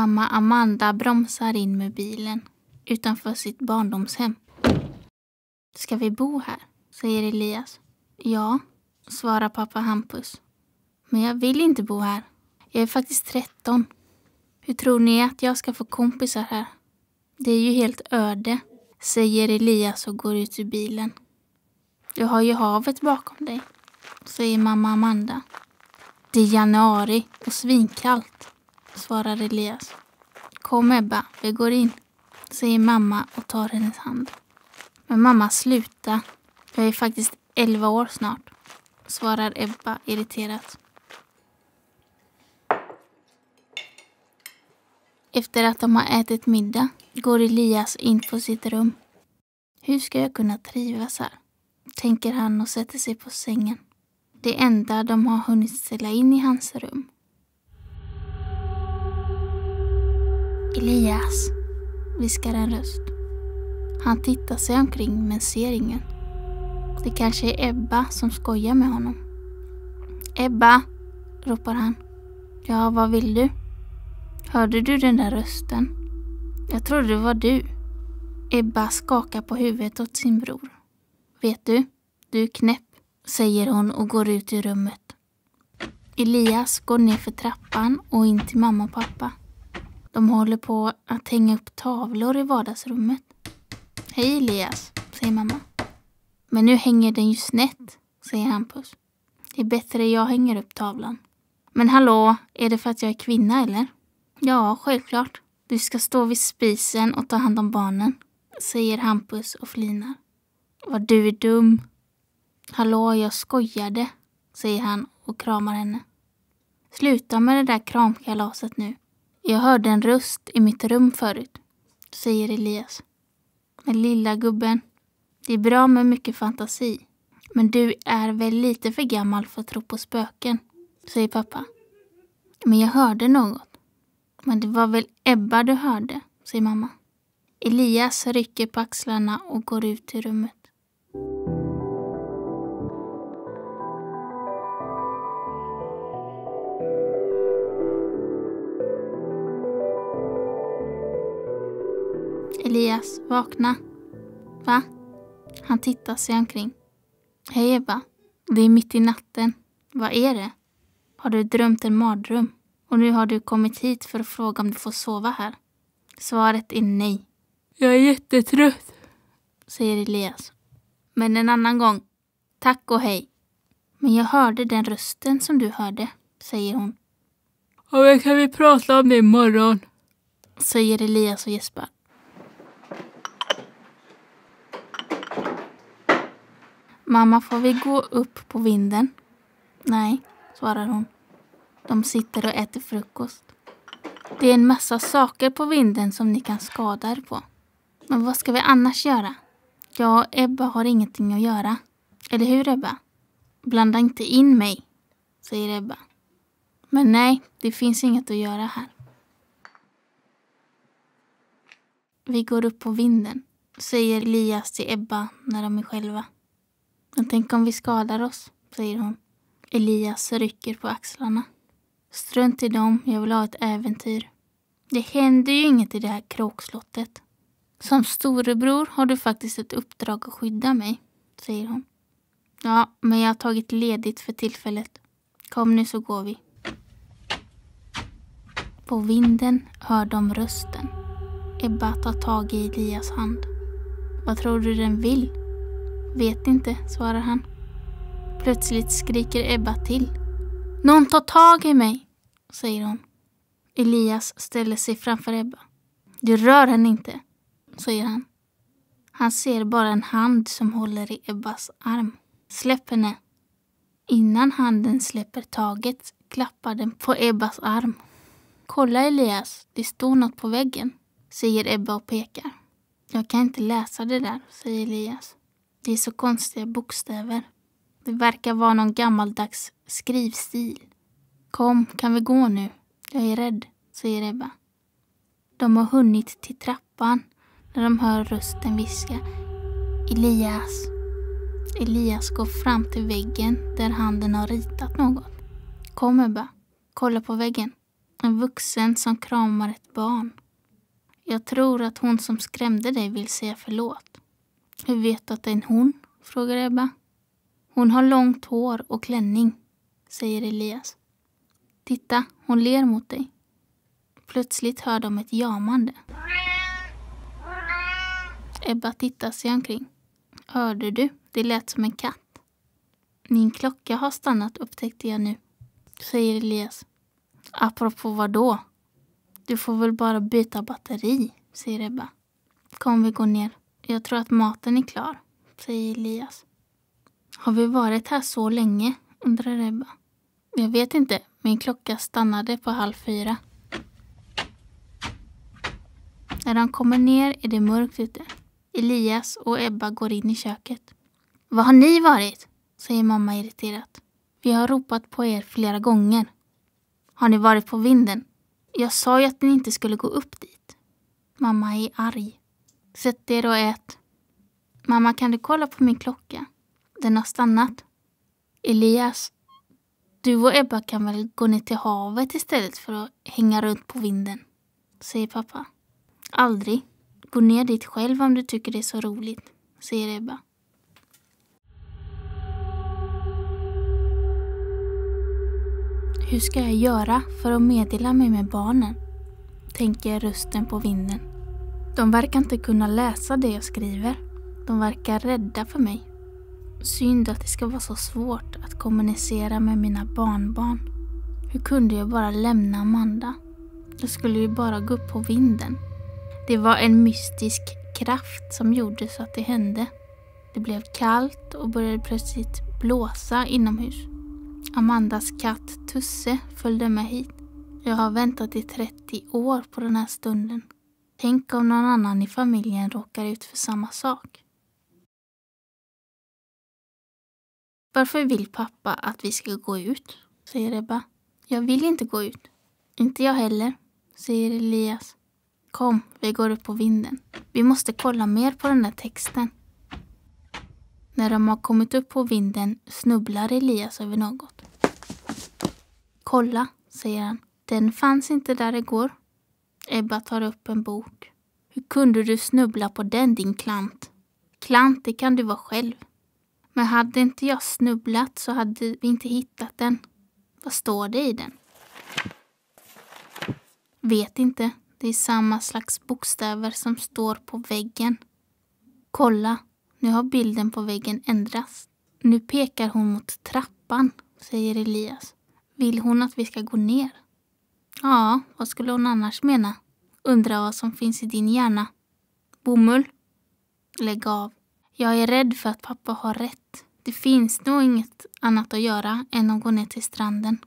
Mamma Amanda bromsar in med bilen utanför sitt barndomshem. Ska vi bo här? säger Elias. Ja, svarar pappa Hampus. Men jag vill inte bo här. Jag är faktiskt 13. Hur tror ni att jag ska få kompisar här? Det är ju helt öde, säger Elias och går ut ur bilen. Du har ju havet bakom dig, säger mamma Amanda. Det är januari och svinkallt, svarar Elias. Kom Ebba, vi går in, säger mamma och tar hennes hand. Men mamma, sluta. Jag är faktiskt 11 år snart, svarar Ebba irriterat. Efter att de har ätit middag går Elias in på sitt rum. Hur ska jag kunna trivas här? tänker han och sätter sig på sängen. Det enda de har hunnit ställa in i hans rum. Elias, viskar en röst. Han tittar sig omkring men ser ingen. Det kanske är Ebba som skojar med honom. Ebba, ropar han. Ja, vad vill du? Hörde du den där rösten? Jag trodde det var du. Ebba skakar på huvudet åt sin bror. Vet du, du är knäpp, säger hon och går ut ur rummet. Elias går ner för trappan och in till mamma och pappa. De håller på att hänga upp tavlor i vardagsrummet. Hej Elias, säger mamma. Men nu hänger den ju snett, säger Hampus. Det är bättre jag hänger upp tavlan. Men hallå, är det för att jag är kvinna eller? Ja, självklart. Du ska stå vid spisen och ta hand om barnen, säger Hampus och flinar. Vad du är dum. Hallå, jag skojade, säger han och kramar henne. Sluta med det där kramkalaset nu. Jag hörde en röst i mitt rum förut, säger Elias. Men lilla gubben, det är bra med mycket fantasi. Men du är väl lite för gammal för att tro på spöken, säger pappa. Men jag hörde något. Men det var väl Ebba du hörde, säger mamma. Elias rycker på axlarna och går ut ur rummet. Elias, vakna. Va? Han tittar sig omkring. Hej Ebba. Det är mitt i natten. Vad är det? Har du drömt en mardröm? Och nu har du kommit hit för att fråga om du får sova här. Svaret är nej. Jag är jättetrött, säger Elias. Men en annan gång. Tack och hej. Men jag hörde den rösten som du hörde, säger hon. Ja, men kan vi prata om det imorgon? Säger Elias och gäspar. Mamma, får vi gå upp på vinden? Nej, svarar hon. De sitter och äter frukost. Det är en massa saker på vinden som ni kan skada er på. Men vad ska vi annars göra? Jag och Ebba har ingenting att göra. Eller hur Ebba? Blanda inte in mig, säger Ebba. Men nej, det finns inget att göra här. Vi går upp på vinden, säger Elias till Ebba när de är själva. Men tänk om vi skadar oss, säger hon. Elias rycker på axlarna. Strunt i dem, jag vill ha ett äventyr. Det händer ju inget i det här kråkslottet. Som storebror har du faktiskt ett uppdrag att skydda mig, säger hon. Ja, men jag har tagit ledigt för tillfället. Kom nu så går vi. På vinden hör de rösten. Ebba tar tag i Elias hand. Vad tror du den vill? Vet inte, svarar han. Plötsligt skriker Ebba till. Någon tar tag i mig, säger hon. Elias ställer sig framför Ebba. Du rör henne inte, säger han. Han ser bara en hand som håller i Ebbas arm. Släpp henne. Innan handen släpper taget klappar den på Ebbas arm. Kolla Elias, det står något på väggen, säger Ebba och pekar. Jag kan inte läsa det där, säger Elias. Det är så konstiga bokstäver. Det verkar vara någon gammaldags skrivstil. Kom, kan vi gå nu? Jag är rädd, säger Ebba. De har hunnit till trappan när de hör rösten viska. Elias. Elias går fram till väggen där handen har ritat något. Kom Ebba, kolla på väggen. En vuxen som kramar ett barn. Jag tror att hon som skrämde dig vill säga förlåt. Hur vet du att det är en hon? frågar Ebba. Hon har långt hår och klänning, säger Elias. Titta, hon ler mot dig. Plötsligt hör de ett jamande. Ebba tittar sig omkring. Hörde du? Det lät som en katt. Min klocka har stannat upptäckte jag nu, säger Elias. Apropå vad då? Du får väl bara byta batteri, säger Ebba. Kom vi går ner. Jag tror att maten är klar, säger Elias. Har vi varit här så länge? undrar Ebba. Jag vet inte. Min klocka stannade på halv fyra. När de kommer ner är det mörkt ute. Elias och Ebba går in i köket. Var har ni varit? säger mamma irriterat. Vi har ropat på er flera gånger. Har ni varit på vinden? Jag sa ju att ni inte skulle gå upp dit. Mamma är arg. Sätt er och ät. Mamma, kan du kolla på min klocka? Den har stannat. Elias, du och Ebba kan väl gå ner till havet istället för att hänga runt på vinden, säger pappa. Aldrig. Gå ner dit själv om du tycker det är så roligt, säger Ebba. Hur ska jag göra för att meddela mig med barnen? Tänker rösten på vinden. De verkar inte kunna läsa det jag skriver. De verkar rädda för mig. Synd att det ska vara så svårt att kommunicera med mina barnbarn. Hur kunde jag bara lämna Amanda? Jag skulle ju bara gå upp på vinden. Det var en mystisk kraft som gjorde så att det hände. Det blev kallt och började plötsligt blåsa inomhus. Amandas katt Tusse följde med hit. Jag har väntat i 30 år på den här stunden. Tänk om någon annan i familjen råkar ut för samma sak. Varför vill pappa att vi ska gå ut? säger Ebba. Jag vill inte gå ut. Inte jag heller, säger Elias. Kom, vi går upp på vinden. Vi måste kolla mer på den där texten. När de har kommit upp på vinden snubblar Elias över något. Kolla, säger han. Den fanns inte där igår. Ebba tar upp en bok. Hur kunde du snubbla på den, din klant? Klant, det kan du vara själv. Men hade inte jag snubblat så hade vi inte hittat den. Vad står det i den? Vet inte. Det är samma slags bokstäver som står på väggen. Kolla, nu har bilden på väggen ändrats. Nu pekar hon mot trappan, säger Elias. Vill hon att vi ska gå ner? Ja, vad skulle hon annars mena? Undrar vad som finns i din hjärna. Bomull? Lägg av. Jag är rädd för att pappa har rätt. Det finns nog inget annat att göra än att gå ner till stranden.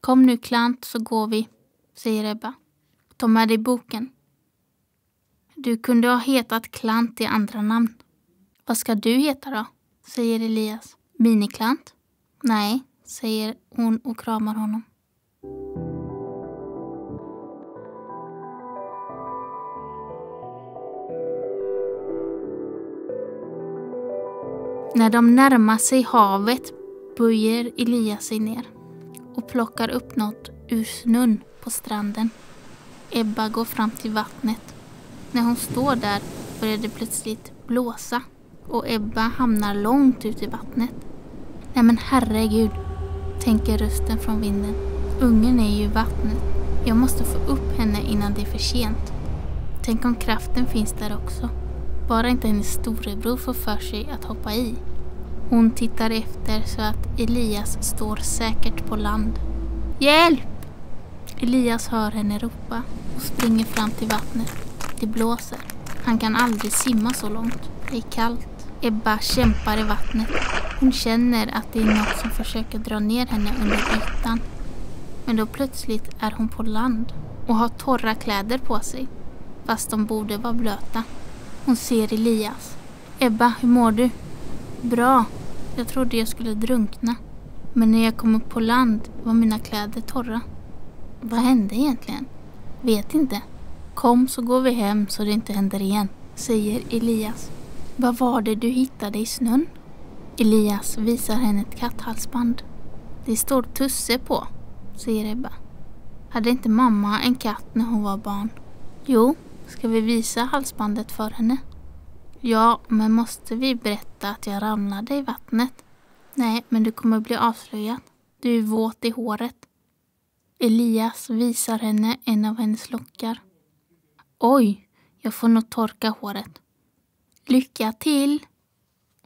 Kom nu Klant så går vi, säger Ebba. Ta med dig boken. Du kunde ha hetat Klant i andra namn. Vad ska du heta då? säger Elias. Miniklant? Nej, säger hon och kramar honom. När de närmar sig havet böjer Elias sig ner och plockar upp något ur snön på stranden. Ebba går fram till vattnet. När hon står där börjar det plötsligt blåsa och Ebba hamnar långt ut i vattnet. Nej men herregud, tänker rösten från vinden. Ungen är ju i vattnet. Jag måste få upp henne innan det är för sent. Tänk om kraften finns där också. Bara inte hennes storebror får för sig att hoppa i. Hon tittar efter så att Elias står säkert på land. Hjälp! Elias hör henne ropa och springer fram till vattnet. Det blåser. Han kan aldrig simma så långt. Det är kallt. Ebba kämpar i vattnet. Hon känner att det är något som försöker dra ner henne under ytan. Men då plötsligt är hon på land och har torra kläder på sig. Fast de borde vara blöta. Hon ser Elias. Ebba, hur mår du? Bra. Jag trodde jag skulle drunkna. Men när jag kom upp på land var mina kläder torra. Vad hände egentligen? Vet inte. Kom så går vi hem så det inte händer igen, säger Elias. Vad var det du hittade i snön? Elias visar henne ett katthalsband. Det står Tusse på, säger Ebba. Hade inte mamma en katt när hon var barn? Jo, ska vi visa halsbandet för henne? Ja, men måste vi berätta att jag ramlade i vattnet? Nej, men du kommer bli avslöjad. Du är våt i håret. Elias visar henne en av hennes lockar. Oj, jag får nog torka håret. Lycka till!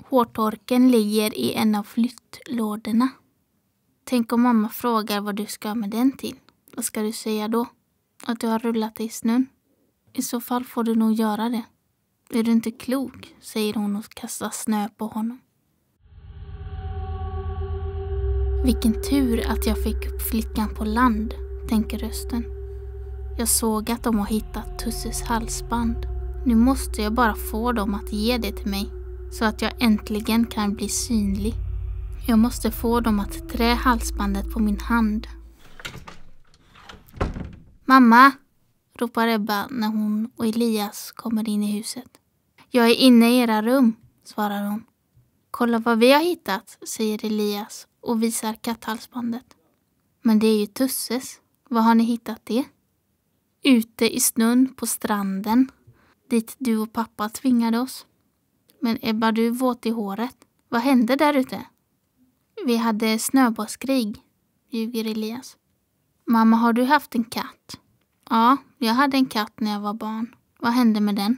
Hårtorken ligger i en av flyttlådorna. Tänk om mamma frågar vad du ska med den till. Vad ska du säga då? Att du har rullat i snön? I så fall får du nog göra det. Är du inte klok? säger hon och kastar snö på honom. Vilken tur att jag fick upp flickan på land, tänker rösten. Jag såg att de har hittat Tusses halsband. Nu måste jag bara få dem att ge det till mig, så att jag äntligen kan bli synlig. Jag måste få dem att trä halsbandet på min hand. Mamma! Ropar Ebba när hon och Elias kommer in i huset. Jag är inne i era rum, svarar hon. Kolla vad vi har hittat, säger Elias och visar katthalsbandet. Men det är ju Tusses. Var har ni hittat det? Ute i snön på stranden, dit du och pappa tvingade oss. Men Ebba, du är våt i håret. Vad hände där ute? Vi hade snöbollskrig, ljuger Elias. Mamma, har du haft en katt? Ja, jag hade en katt när jag var barn. Vad hände med den?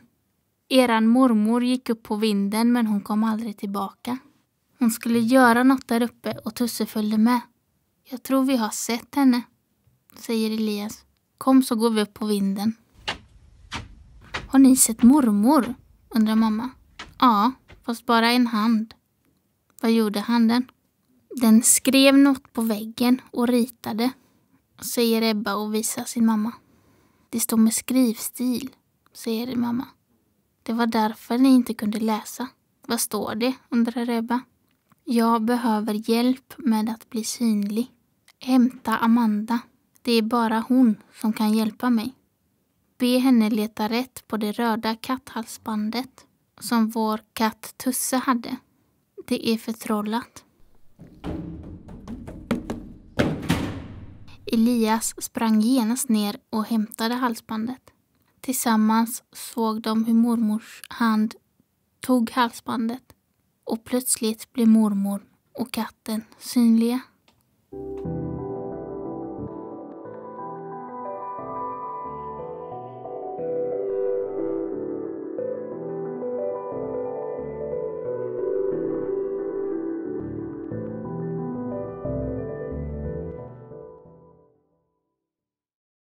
Eran mormor gick upp på vinden men hon kom aldrig tillbaka. Hon skulle göra något där uppe och Tusse följde med. Jag tror vi har sett henne, säger Elias. Kom så går vi upp på vinden. Har ni sett mormor? undrar mamma. Ja, fast bara en hand. Vad gjorde handen? Den skrev något på väggen och ritade, säger Ebba och visar sin mamma. Det står med skrivstil, säger mamma. Det var därför ni inte kunde läsa. Vad står det? undrar Ebba. Jag behöver hjälp med att bli synlig. Hämta Amanda. Det är bara hon som kan hjälpa mig. Be henne leta rätt på det röda katthalsbandet som vår katt Tusse hade. Det är förtrollat. Elias sprang genast ner och hämtade halsbandet. Tillsammans såg de hur mormors hand tog halsbandet och plötsligt blev mormor och katten synliga.